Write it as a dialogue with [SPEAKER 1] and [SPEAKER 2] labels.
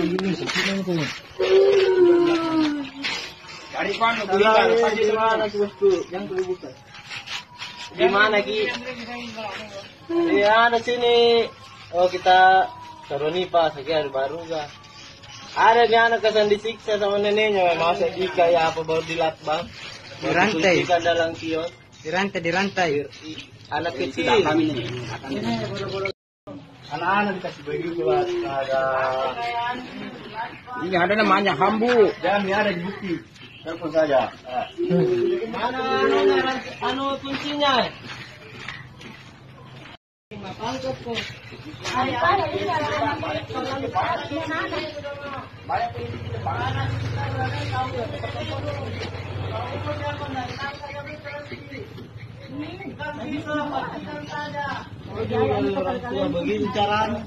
[SPEAKER 1] Di? Yang. Di mana ki? Di mana sini? Oh kita Saronipa, sakit ada baru ga? Ada di anak kesan disiksa sama neneknya, masa Ika ya apa baru dilatbang?
[SPEAKER 2] Dirantai.
[SPEAKER 1] Ika dalam kios.
[SPEAKER 2] Dirantai, dirantai.
[SPEAKER 1] Anak kecil. Anak-anak dikasih begitu. Ada.
[SPEAKER 3] Ini ada namanya hambu.
[SPEAKER 1] Jangan dia ada di bukti. Telepon saja. Mana anu, anu kuncinya? Begitu caranya.